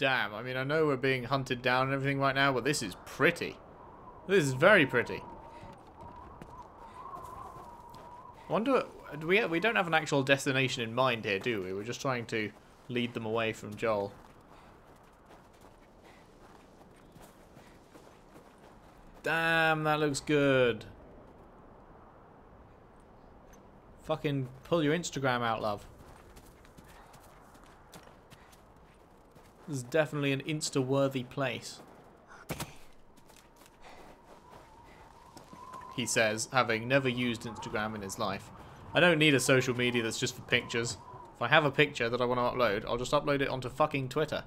damn. I mean, I know we're being hunted down and everything right now, but this is pretty. This is very pretty. Wonder, do we, we don't have an actual destination in mind here, do we? We're just trying to lead them away from Joel. Damn, that looks good. Fucking pull your Instagram out, love. This is definitely an Insta-worthy place. He says, having never used Instagram in his life. I don't need a social media that's just for pictures. If I have a picture that I want to upload, I'll just upload it onto fucking Twitter.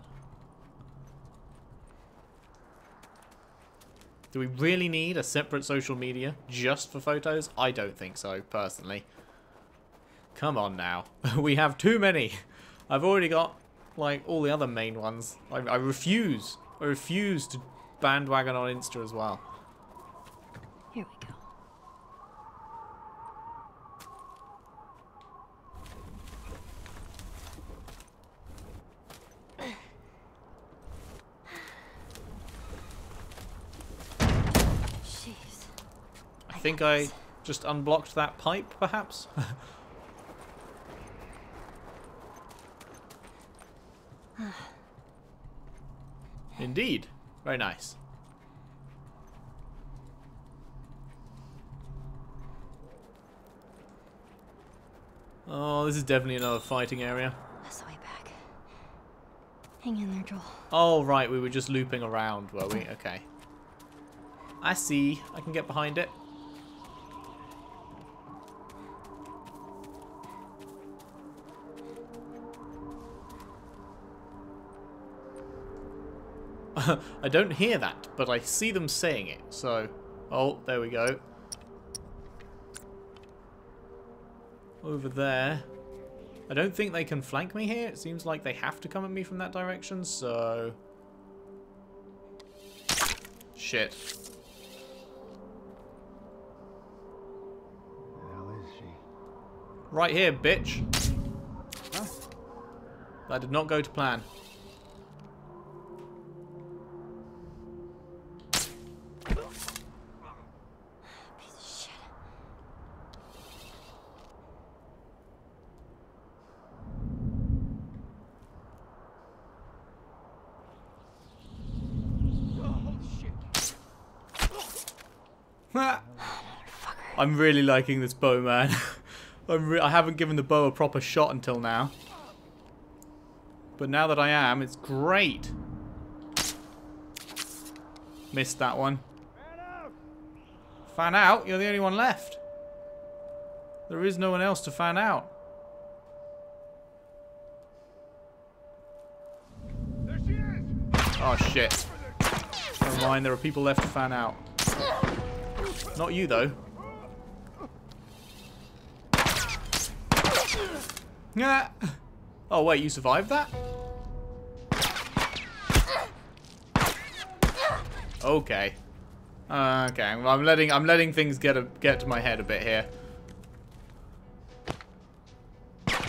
Do we really need a separate social media just for photos? I don't think so, personally. Come on now. we have too many. I've already got, like, all the other main ones. I, I refuse. I refuse to bandwagon on Insta as well. Here we go. Jeez. I think I just unblocked that pipe, perhaps? Indeed. Very nice. Oh, this is definitely another fighting area. That's the way back. Hang in there, Joel. Oh, right, we were just looping around, were we? Okay. I see. I can get behind it. I don't hear that, but I see them saying it, so... Oh, there we go. Over there. I don't think they can flank me here. It seems like they have to come at me from that direction, so... Shit. The hell is she? Right here, bitch. That did not go to plan. Piece of shit. I'm really liking this bow, man. I'm I haven't given the bow a proper shot until now. But now that I am, it's great. Missed that one. Fan out? You're the only one left. There is no one else to fan out. Oh shit. Never mind, there are people left to fan out. Not you though. Yeah. Oh wait, you survived that? Okay. Uh, okay, I'm letting I'm letting things get a, get to my head a bit here.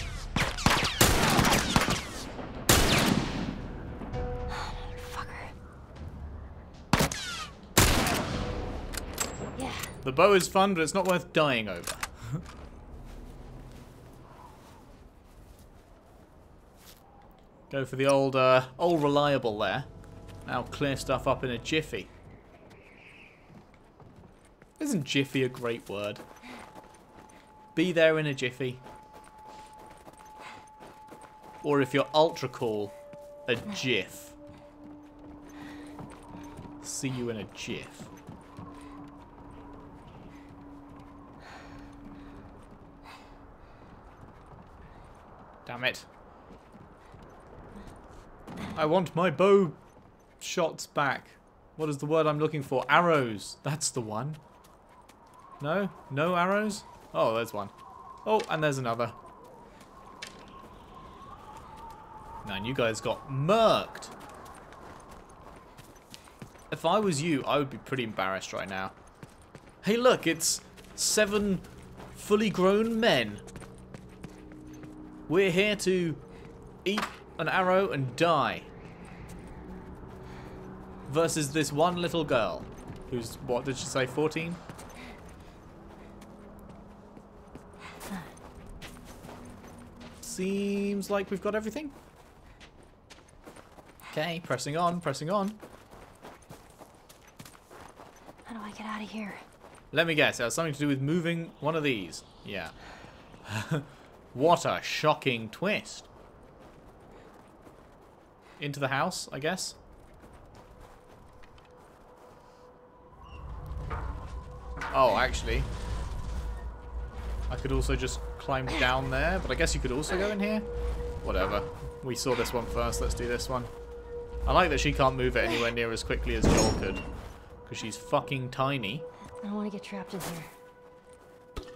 The bow is fun, but it's not worth dying over. Go for the old, uh, old reliable there. Now clear stuff up in a jiffy. Isn't jiffy a great word? Be there in a jiffy. Or if you're ultra cool, a jiff. See you in a jiff. Damn it. I want my bow shots back. What is the word I'm looking for? Arrows. That's the one. No? No arrows? Oh, there's one. Oh, and there's another. Man, you guys got murked. If I was you, I would be pretty embarrassed right now. Hey, look, it's seven fully grown men. We're here to eat an arrow and die. versus this one little girl. Who's, what did she say, 14? Seems like we've got everything. Okay, pressing on, pressing on. How do I get out of here? Let me guess, it has something to do with moving one of these. Yeah. what a shocking twist. Into the house, I guess. Oh, actually. I could also just climb down there, but I guess you could also go in here. Whatever. We saw this one first, let's do this one. I like that she can't move it anywhere near as quickly as Joel could. Because she's fucking tiny. I don't want to get trapped in here.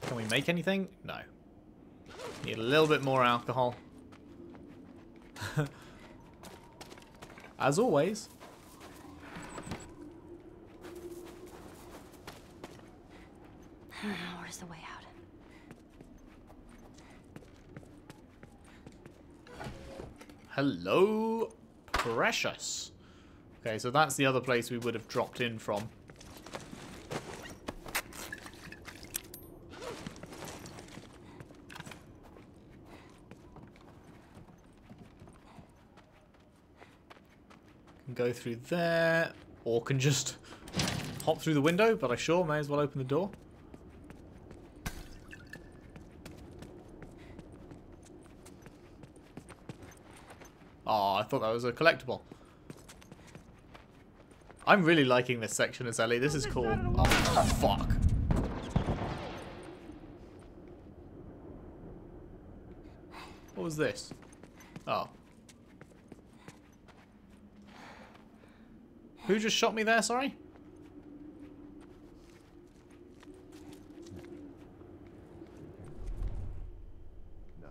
Can we make anything? No. Need a little bit more alcohol. As always. Where's the way out? Hello, Precious. Okay, so that's the other place we would have dropped in from. Go through there, or can just hop through the window, but I sure may as well open the door. Oh, I thought that was a collectible. I'm really liking this section as Ellie. This is cool. Oh, fuck. What was this? Oh. Who just shot me there, sorry? No.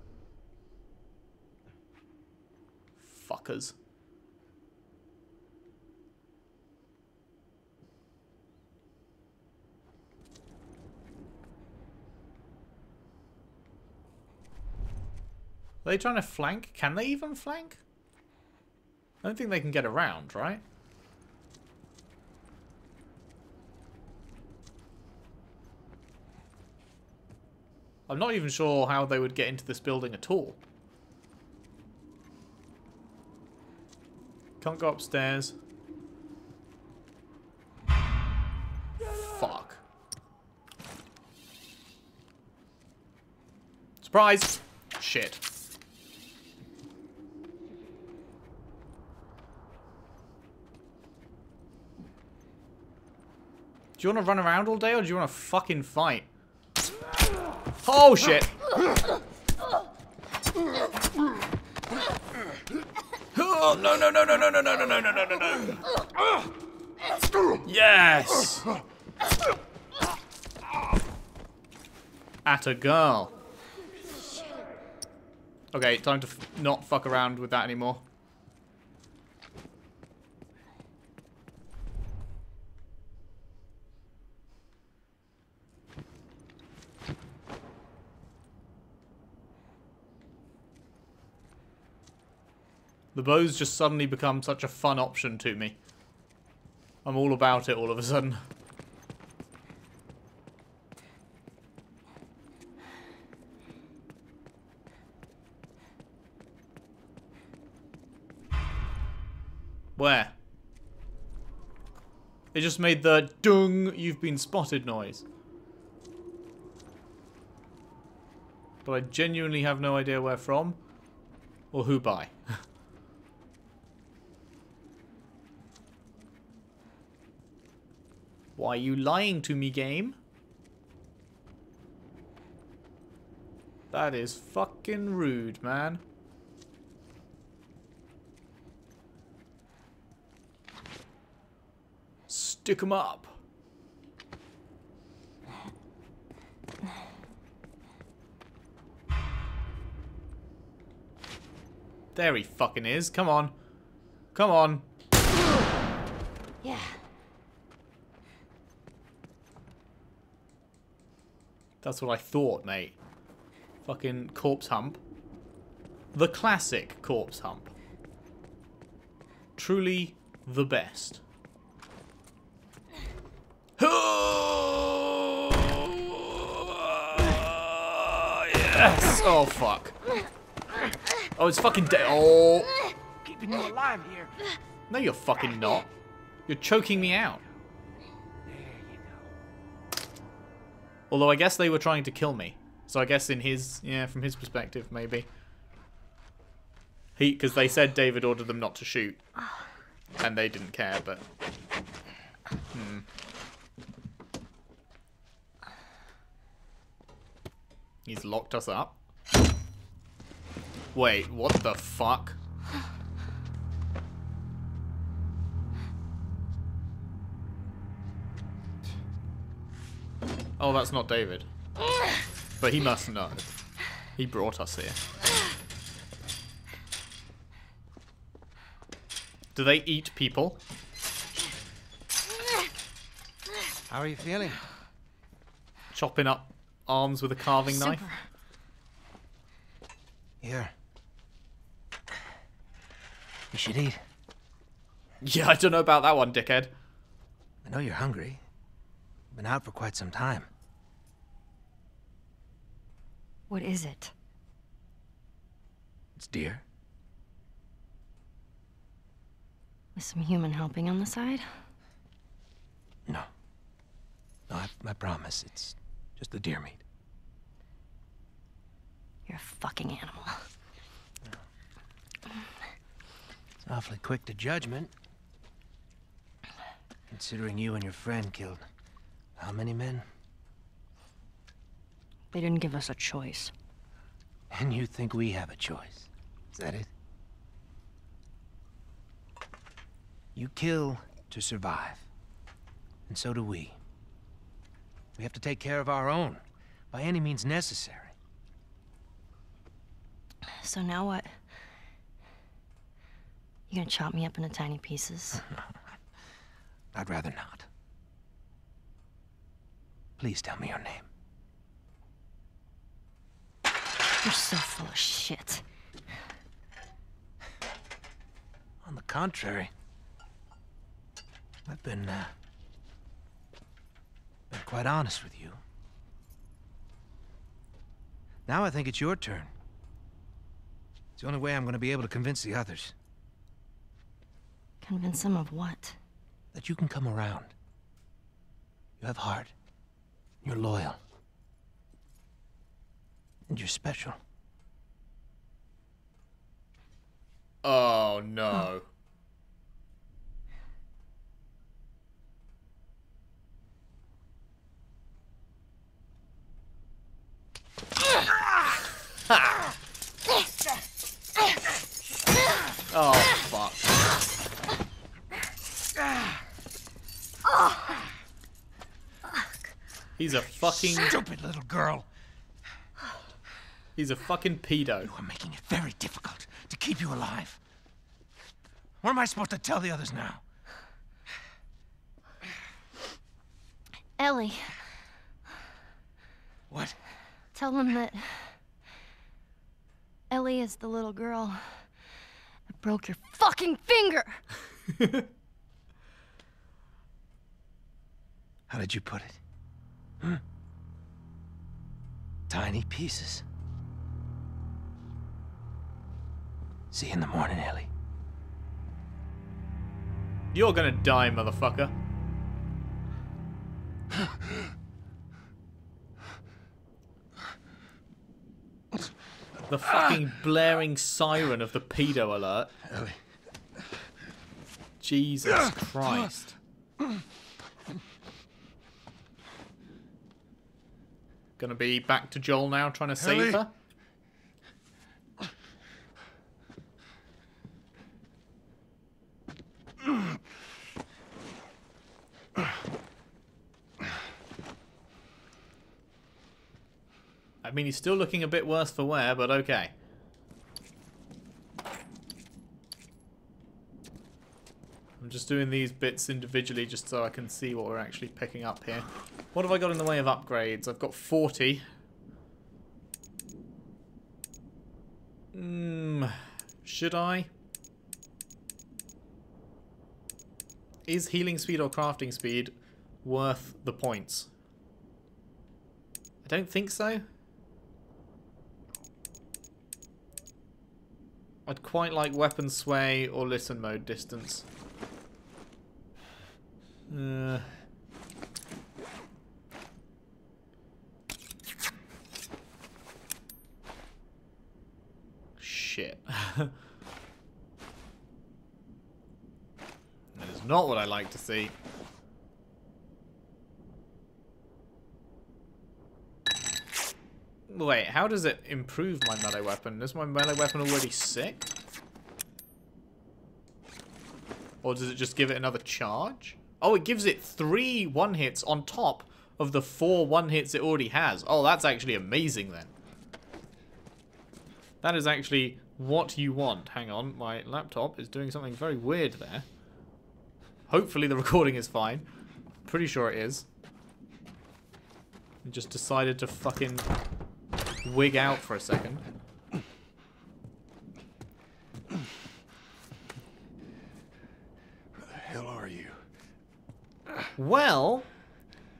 Fuckers. Are they trying to flank? Can they even flank? I don't think they can get around, right? I'm not even sure how they would get into this building at all. Can't go upstairs. Fuck. Surprise! Shit. Do you want to run around all day or do you want to fucking fight? Oh shit! Oh, no, no, no, no, no, no, no, no, no, no, no, no, no. Yes! At a girl. Okay, time to not fuck around with that anymore. The bow's just suddenly become such a fun option to me. I'm all about it all of a sudden. Where? It just made the dung you've been spotted noise. But I genuinely have no idea where from or who by. Why are you lying to me, game? That is fucking rude, man. Stick 'em up. There he fucking is. Come on. Come on. Yeah. That's what I thought, mate. Fucking corpse hump. The classic corpse hump. Truly the best. yes! Oh, fuck. Oh, it's fucking dead. Oh. Keeping you alive here. No, you're fucking not. You're choking me out. Although I guess they were trying to kill me. So I guess in his, yeah, from his perspective, maybe. He, because they said David ordered them not to shoot. And they didn't care, but... Hmm. He's locked us up. Wait, what the fuck? Oh, that's not David. But he must know. He brought us here. Do they eat people? How are you feeling? Chopping up arms with a carving knife? Super. Here. You should eat. Yeah, I don't know about that one, dickhead. I know you're hungry. Been out for quite some time. What is it? It's deer. With some human helping on the side? No. No, I, I promise. It's just the deer meat. You're a fucking animal. It's awfully quick to judgment. Considering you and your friend killed how many men? They didn't give us a choice. And you think we have a choice? Is that it? You kill to survive. And so do we. We have to take care of our own, by any means necessary. So now what? You gonna chop me up into tiny pieces? I'd rather not. Please tell me your name. You're so full of shit. On the contrary, I've been, uh, been quite honest with you. Now I think it's your turn. It's the only way I'm going to be able to convince the others Convince them of what? that you can come around. You have heart. You're loyal. And you're special. Oh, no. oh, fuck. He's a fucking, Stupid little girl. He's a fucking pedo. You are making it very difficult to keep you alive. What am I supposed to tell the others now? Ellie, What? tell them that Ellie is the little girl that broke your fucking finger. How did you put it? Hmm? Tiny pieces. See you in the morning, Ellie. You're gonna die, motherfucker. the fucking blaring siren of the pedo alert. Ellie. Jesus Christ. Gonna be back to Joel now, trying to save her? Mean, he's still looking a bit worse for wear, but okay. I'm just doing these bits individually just so I can see what we're actually picking up here. What have I got in the way of upgrades? I've got 40. Mm, Should I? Is healing speed or crafting speed worth the points? I don't think so. I'd quite like weapon sway or listen mode distance. Uh, shit. that is not what I like to see. Wait, how does it improve my melee weapon? Is my melee weapon already sick? Or does it just give it another charge? Oh, it gives it three one-hits on top of the four one-hits it already has. Oh, that's actually amazing then. That is actually what you want. Hang on, my laptop is doing something very weird there. Hopefully the recording is fine. Pretty sure it is. It just decided to fucking wig out for a second. Where the hell are you? Well,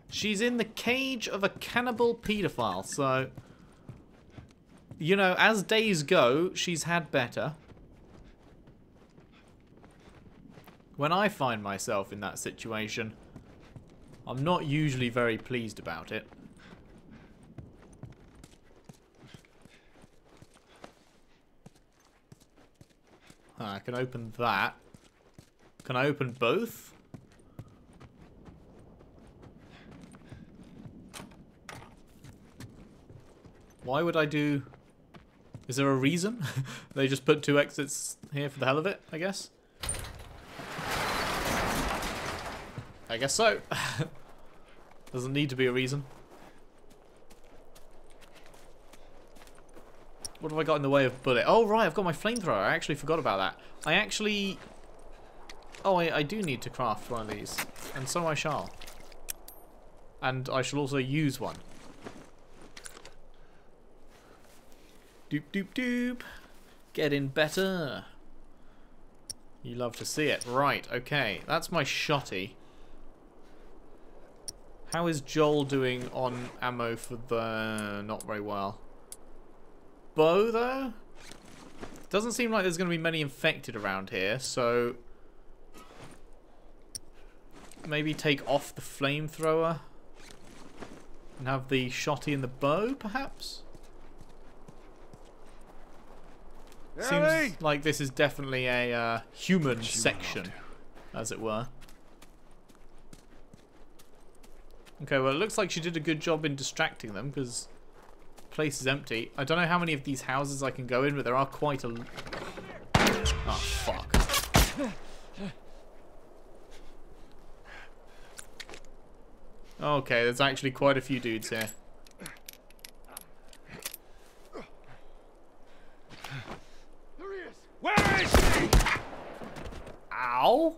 she's in the cage of a cannibal paedophile, so... You know, as days go, she's had better. When I find myself in that situation, I'm not usually very pleased about it. I can open that. Can I open both? Why would I do... Is there a reason? they just put two exits here for the hell of it, I guess? I guess so. Doesn't need to be a reason. What have I got in the way of bullet? Oh, right, I've got my flamethrower. I actually forgot about that. I actually... Oh, I, I do need to craft one of these. And so I shall. And I shall also use one. Doop doop doop. Getting better. You love to see it. Right, okay. That's my shotty. How is Joel doing on ammo for the... Not very well. Bow, though? Doesn't seem like there's going to be many infected around here, so... Maybe take off the flamethrower. And have the shotty and the bow, perhaps? Seems like this is definitely a uh, human section, as it were. Okay, well, it looks like she did a good job in distracting them, because place is empty. I don't know how many of these houses I can go in, but there are quite a... Oh, fuck. Okay, there's actually quite a few dudes here. There he is! Where is he? Ow!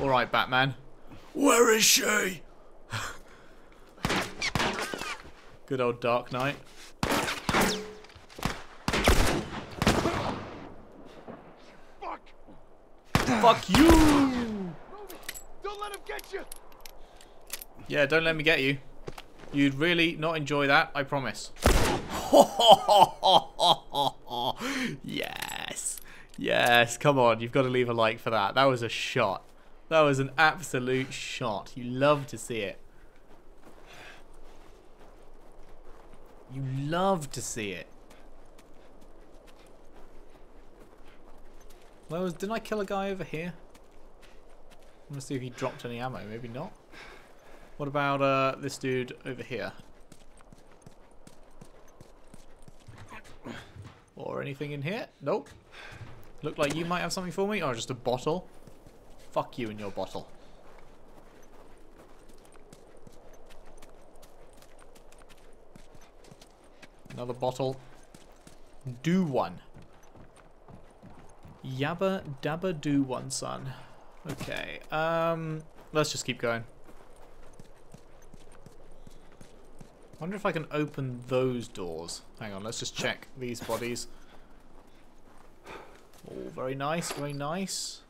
Alright, Batman. Where is she? Good old Dark Knight. Fuck! Fuck you! Don't let him get you! Yeah, don't let me get you. You'd really not enjoy that, I promise. yes. Yes, come on, you've got to leave a like for that. That was a shot. That was an absolute shot. You love to see it. You love to see it. Where was, didn't I kill a guy over here? I want to see if he dropped any ammo. Maybe not. What about uh, this dude over here? Or anything in here? Nope. Look like you might have something for me? Or just a bottle? Fuck you and your bottle. Another bottle. Do one. Yabba dabba do one, son. Okay, um, let's just keep going. wonder if I can open those doors. Hang on, let's just check these bodies. Oh, very nice, very nice.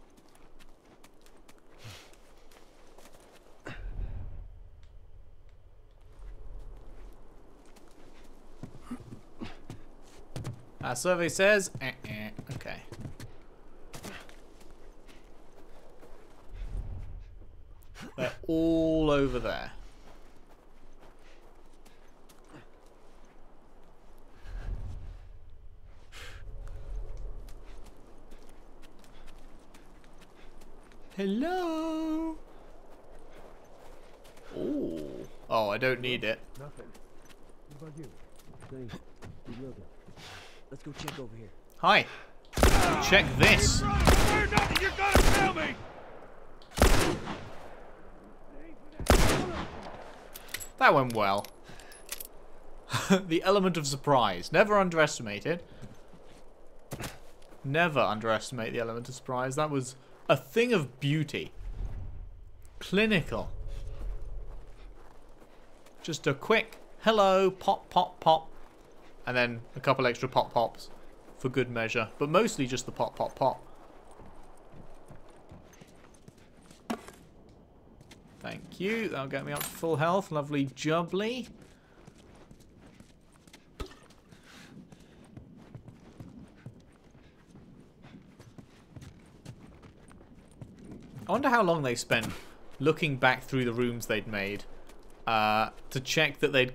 Our survey says, eh, eh, okay. They're all over there. Hello. Oh. Oh, I don't need it. Nothing. What about you? Same. Let's go check over here. Hi. Check this. Gonna kill me. That went well. the element of surprise. Never underestimate it. Never underestimate the element of surprise. That was a thing of beauty. Clinical. Just a quick hello, pop, pop, pop. And then a couple extra pop pops for good measure. But mostly just the pop, pop, pop. Thank you. That'll get me up to full health. Lovely jubbly. I wonder how long they spent looking back through the rooms they'd made uh, to check that they'd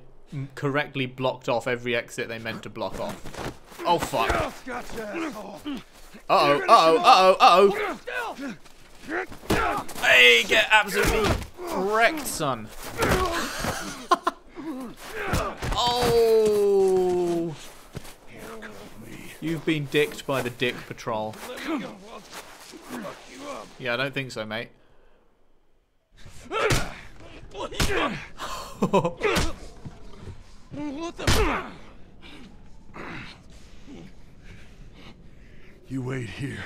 correctly blocked off every exit they meant to block off. Oh fuck. Uh-oh, uh oh, uh oh, uh oh. Hey, get absolutely wrecked, son. oh. You've been dicked by the Dick Patrol. Yeah, I don't think so, mate. What the? You wait here.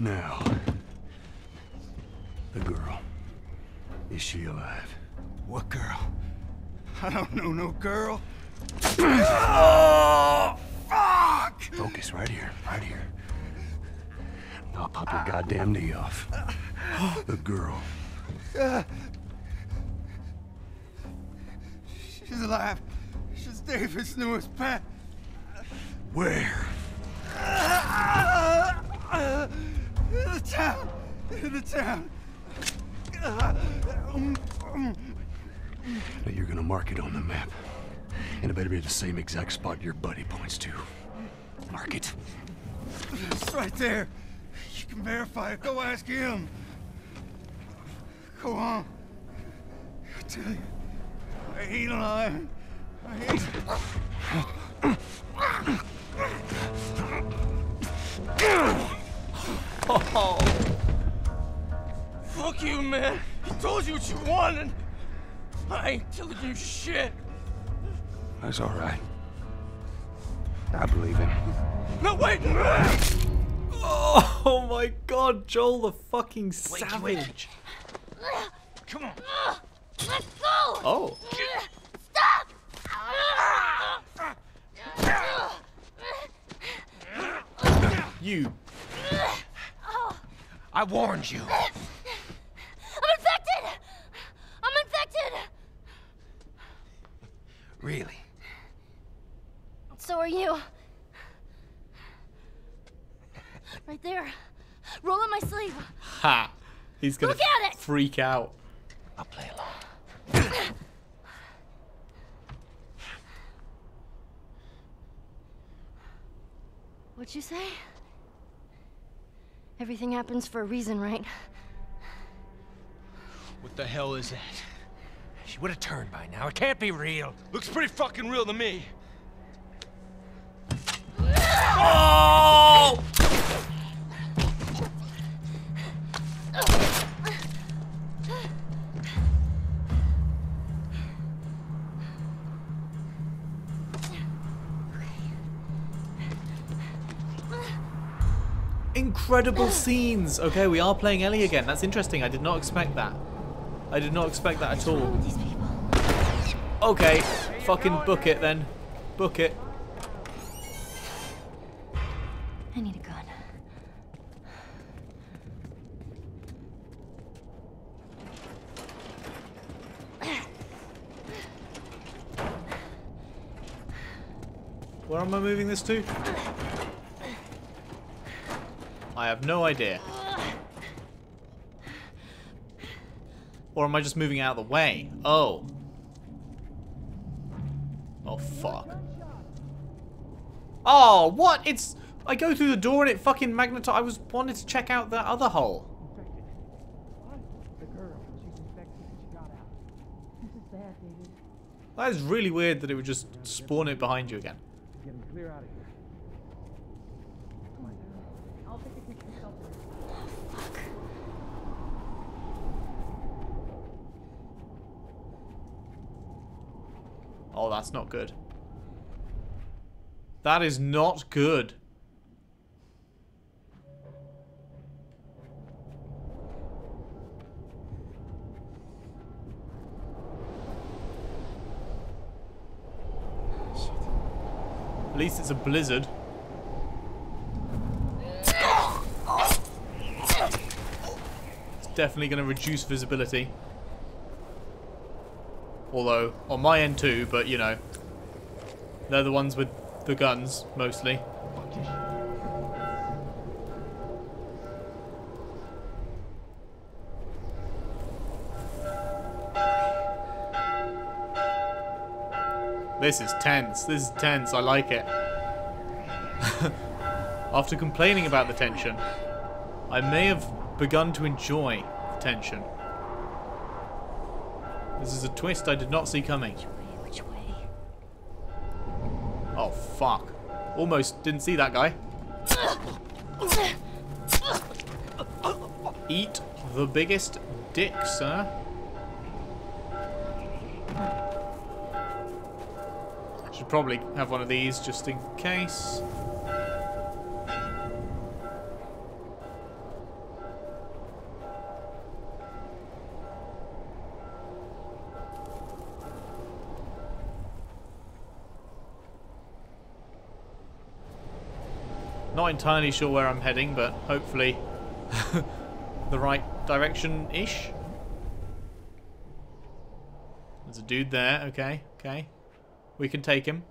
Now, the girl. Is she alive? What girl? I don't know no girl. oh, fuck! Focus right here, right here. I'll pop your goddamn knee off. The girl. She's alive. She's David's newest pet. Where? In the town. In the town. Now you're gonna mark it on the map. And it better be the same exact spot your buddy points to. Mark it. It's right there. You can verify it. Go ask him. Go on. I tell you, I ain't lying. I ain't. Fuck you, man. He told you what you wanted. I ain't telling you shit. That's all right. I believe him. No, wait! Oh my god, Joel the fucking savage. Come on. Let's go! Oh. Stop! You. I warned you. I'm infected! I'm infected! Really? So are you. Right there. Roll up my sleeve. Ha. He's gonna Look at it! freak out. I'll play What'd you say? Everything happens for a reason, right? What the hell is that? She would have turned by now. It can't be real. Looks pretty fucking real to me. Oh! Incredible scenes. Okay, we are playing Ellie again. That's interesting. I did not expect that. I did not expect that at all. with these people? Okay, fucking book it then. Book it. I need a gun. Where am I moving this to? I have no idea. Or am I just moving out of the way? Oh. Oh, fuck. Oh, what? It's... I go through the door and it fucking magnetized. I was wanted to check out that other hole. That is really weird that it would just spawn it behind you again. Get him clear out of here. Come on, girl. I'll take a picture of something. Fuck. Oh, that's not good. That is not good. At least it's a blizzard. It's definitely going to reduce visibility. Although, on my end too, but you know. They're the ones with the guns, mostly. This is tense. This is tense. I like it. After complaining about the tension, I may have begun to enjoy the tension. This is a twist I did not see coming. Which way? Oh, fuck. Almost didn't see that guy. Eat the biggest dick, sir. Should probably have one of these just in case. Not entirely sure where I'm heading, but hopefully the right direction-ish. There's a dude there. Okay, okay. We can take him.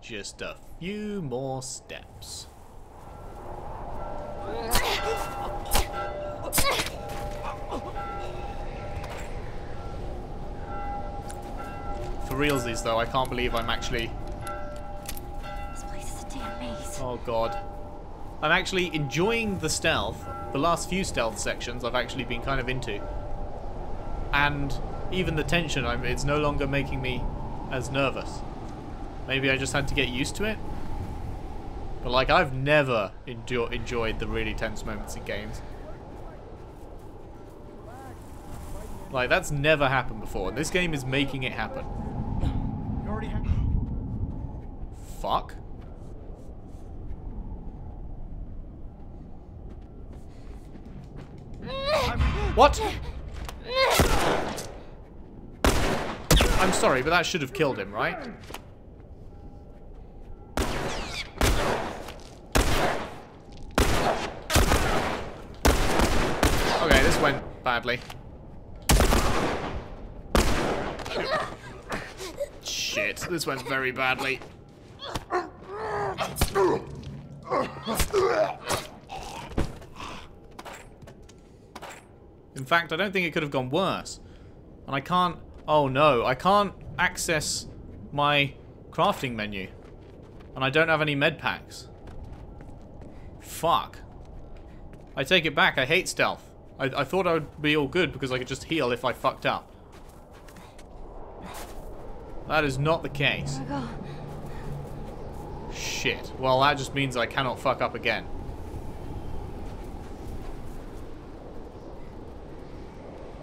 Just a few more steps. For realsies, though, I can't believe I'm actually maze. Oh god. I'm actually enjoying the stealth. The last few stealth sections I've actually been kind of into. And even the tension, I'm, it's no longer making me as nervous. Maybe I just had to get used to it. But like, I've never enjo enjoyed the really tense moments in games. Like, that's never happened before. And this game is making it happen. You already have. Fuck. What? I'm sorry, but that should have killed him, right? Okay, this went badly. Shit, this went very badly. In fact, I don't think it could have gone worse. And I can't... Oh no, I can't access my crafting menu. And I don't have any med packs. Fuck. I take it back, I hate stealth. I, I thought I would be all good because I could just heal if I fucked up. That is not the case. Oh Go. Shit. Well, that just means I cannot fuck up again.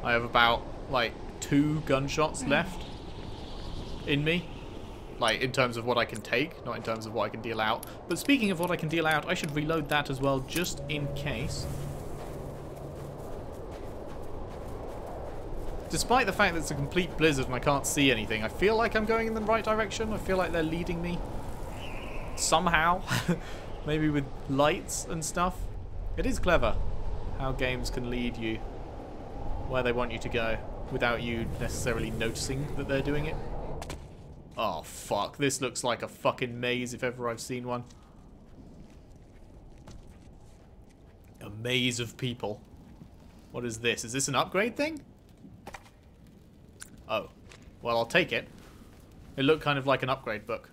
I have about, like, two gunshots mm. left in me. Like, in terms of what I can take, not in terms of what I can deal out. But speaking of what I can deal out, I should reload that as well, just in case. despite the fact that it's a complete blizzard and I can't see anything, I feel like I'm going in the right direction. I feel like they're leading me somehow. Maybe with lights and stuff. It is clever how games can lead you where they want you to go without you necessarily noticing that they're doing it. Oh, fuck. This looks like a fucking maze if ever I've seen one. A maze of people. What is this? Is this an upgrade thing? Oh. Well, I'll take it. It looked kind of like an upgrade book.